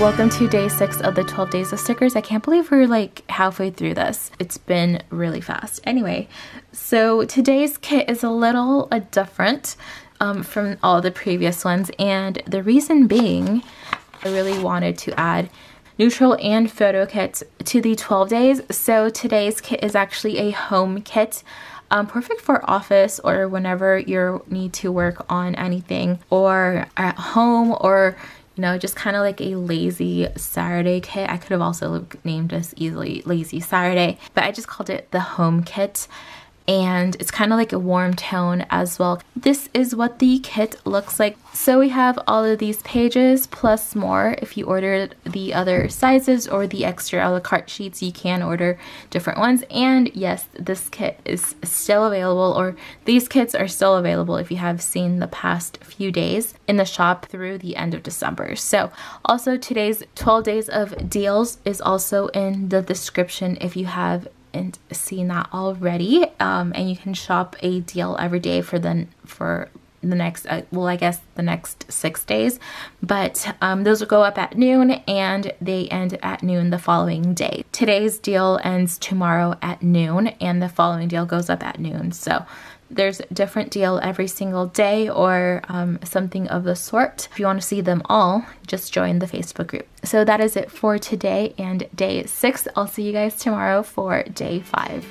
Welcome to day six of the 12 days of stickers. I can't believe we're like halfway through this. It's been really fast. Anyway, so today's kit is a little uh, different um, from all the previous ones. And the reason being, I really wanted to add neutral and photo kits to the 12 days. So today's kit is actually a home kit. Um, perfect for office or whenever you need to work on anything or at home or you know just kind of like a lazy Saturday kit. I could have also named this easily lazy Saturday but I just called it the home kit and it's kind of like a warm tone as well. This is what the kit looks like. So we have all of these pages plus more. If you ordered the other sizes or the extra a la carte sheets, you can order different ones. And yes, this kit is still available or these kits are still available if you have seen the past few days in the shop through the end of December. So also today's 12 days of deals is also in the description if you have and seen that already um, and you can shop a deal every day for the for the next uh, well i guess the next six days but um, those will go up at noon and they end at noon the following day today's deal ends tomorrow at noon and the following deal goes up at noon so there's a different deal every single day or um, something of the sort. If you want to see them all, just join the Facebook group. So that is it for today and day six. I'll see you guys tomorrow for day five.